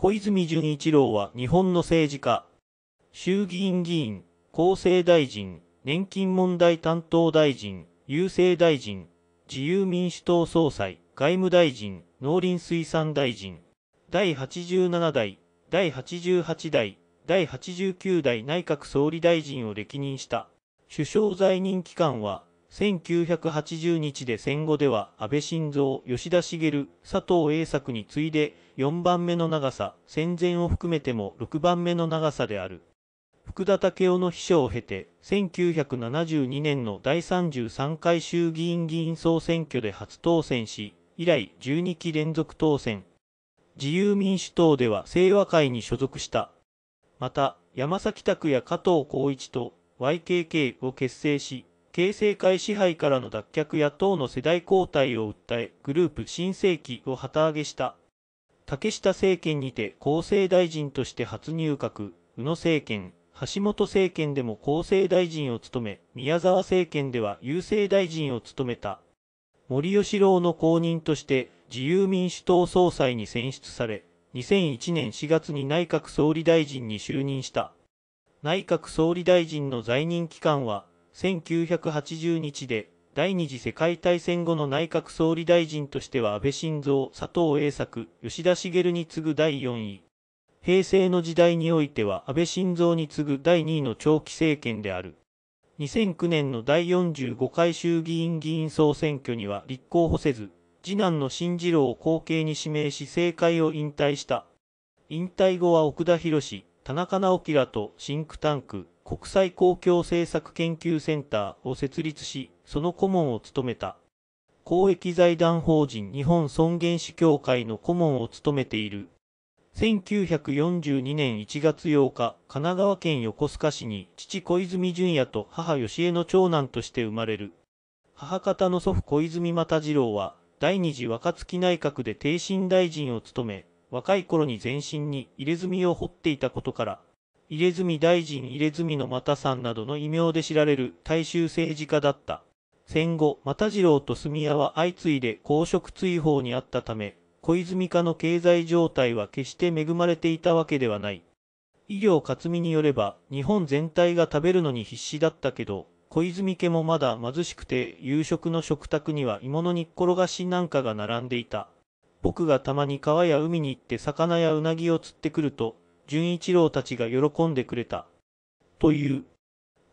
小泉純一郎は日本の政治家。衆議院議員、厚生大臣、年金問題担当大臣、郵政大臣、自由民主党総裁、外務大臣、農林水産大臣、第87代、第88代、第89代内閣総理大臣を歴任した。首相在任期間は、1980日で戦後では安倍晋三、吉田茂、佐藤栄作に次いで4番目の長さ、戦前を含めても6番目の長さである。福田赳夫の秘書を経て、1972年の第33回衆議院議員総選挙で初当選し、以来12期連続当選。自由民主党では清和会に所属した。また、山崎拓也加藤浩一と YKK を結成し、形成会支配からの脱却や党の世代交代を訴え、グループ新世紀を旗揚げした。竹下政権にて厚生大臣として初入閣、宇野政権、橋本政権でも厚生大臣を務め、宮沢政権では郵政大臣を務めた。森喜朗の後任として自由民主党総裁に選出され、2001年4月に内閣総理大臣に就任した。内閣総理大臣の在任期間は1980日で、第二次世界大戦後の内閣総理大臣としては安倍晋三、佐藤栄作、吉田茂に次ぐ第4位。平成の時代においては安倍晋三に次ぐ第2位の長期政権である。2009年の第45回衆議院議員総選挙には立候補せず、次男の新次郎を後継に指名し政界を引退した。引退後は奥田博、田中直樹らとシンクタンク、国際公共政策研究センターを設立し、その顧問を務めた。公益財団法人日本尊厳死協会の顧問を務めている。1942年1月8日、神奈川県横須賀市に父小泉純也と母吉江の長男として生まれる。母方の祖父小泉又次郎は、第二次若月内閣で帝臣大臣を務め、若い頃に全身に入れ墨を彫っていたことから、入住大臣入住の又さんなどの異名で知られる大衆政治家だった。戦後、又次郎と住谷は相次いで公職追放にあったため、小泉家の経済状態は決して恵まれていたわけではない。医療克美によれば、日本全体が食べるのに必死だったけど、小泉家もまだ貧しくて、夕食の食卓には鋳物にっころがしなんかが並んでいた。僕がたまに川や海に行って魚やうなぎを釣ってくると、純一郎たちが喜んでくれた。という。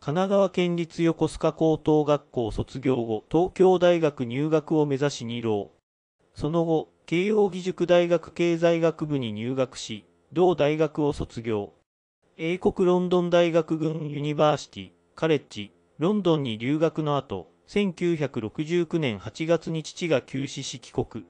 神奈川県立横須賀高等学校卒業後、東京大学入学を目指し二浪。その後、慶應義塾大学経済学部に入学し、同大学を卒業。英国ロンドン大学軍ユニバーシティ、カレッジ、ロンドンに留学の後、1969年8月に父が急死し帰国。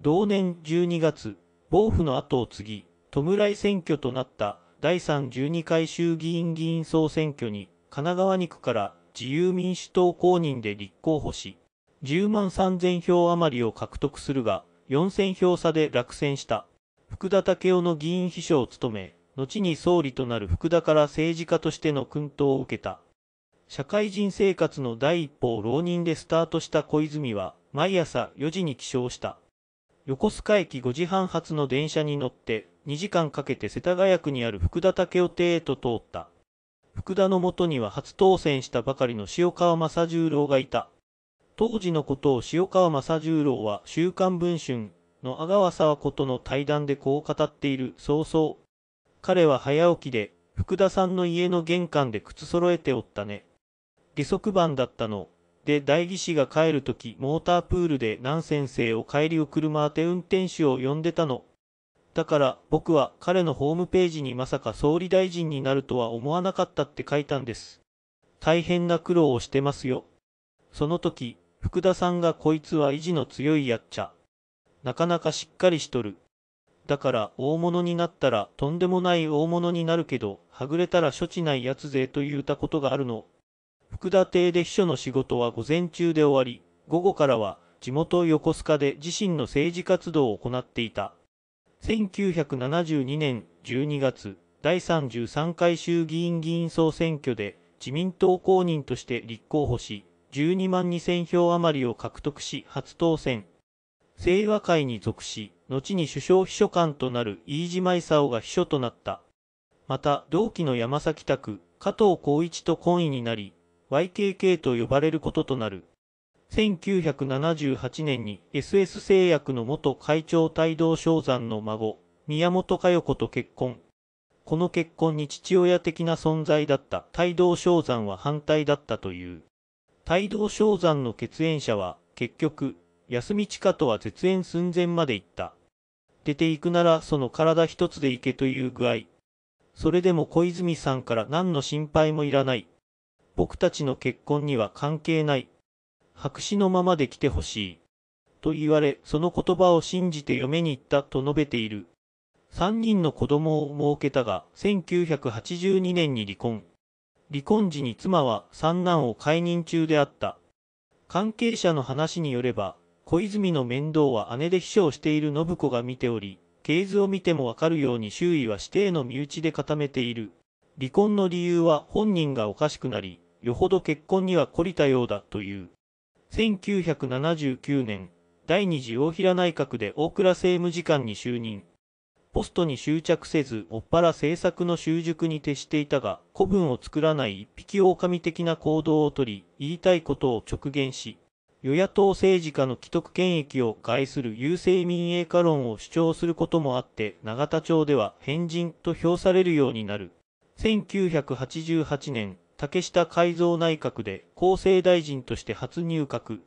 同年12月、暴府の後を継ぎ、弔い選挙となった第32回衆議院議員総選挙に神奈川2区から自由民主党公認で立候補し、10万3000票余りを獲得するが、4000票差で落選した。福田赳夫の議員秘書を務め、後に総理となる福田から政治家としての薫陶を受けた。社会人生活の第一歩を浪人でスタートした小泉は、毎朝4時に起床した。横須賀駅5時半発の電車に乗って2時間かけて世田谷区にある福田武雄邸へと通った。福田のもとには初当選したばかりの塩川正十郎がいた。当時のことを塩川正十郎は週刊文春の阿川沢子との対談でこう語っている。そうそう。彼は早起きで福田さんの家の玄関で靴揃えておったね。下足番だったの。で、代議士が帰るとき、モータープールで南先生を帰りを車当て運転手を呼んでたの。だから僕は彼のホームページにまさか総理大臣になるとは思わなかったって書いたんです。大変な苦労をしてますよ。その時、福田さんがこいつは意地の強いやっちゃ。なかなかしっかりしとる。だから大物になったらとんでもない大物になるけど、はぐれたら処置ないやつぜと言うたことがあるの。福田邸で秘書の仕事は午前中で終わり、午後からは地元横須賀で自身の政治活動を行っていた。1972年12月、第33回衆議院議員総選挙で自民党公認として立候補し、12万2000票余りを獲得し初当選。清和会に属し、後に首相秘書官となる飯島勲が秘書となった。また、同期の山崎拓、加藤浩一と懇意になり、YKK と呼ばれることとなる。1978年に SS 製薬の元会長帯同正山の孫、宮本佳代子と結婚。この結婚に父親的な存在だった帯同正山は反対だったという。帯同正山の血縁者は結局、休み地下とは絶縁寸前まで行った。出ていくならその体一つで行けという具合。それでも小泉さんから何の心配もいらない。僕たちの結婚には関係ない。白紙のままで来てほしい。と言われ、その言葉を信じて嫁に行ったと述べている。三人の子供を設けたが、1982年に離婚。離婚時に妻は三男を解任中であった。関係者の話によれば、小泉の面倒は姉で秘書をしている信子が見ており、系図を見てもわかるように周囲は指定の身内で固めている。離婚の理由は本人がおかしくなり、よほど結婚には懲りたようだという。1979年、第二次大平内閣で大蔵政務次官に就任。ポストに執着せず、もっぱら政策の習熟に徹していたが、古文を作らない一匹狼的な行動をとり、言いたいことを直言し、与野党政治家の既得権益を害する優勢民営化論を主張することもあって、永田町では変人と評されるようになる。1988年、竹下改造内閣で厚生大臣として初入閣、